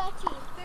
13.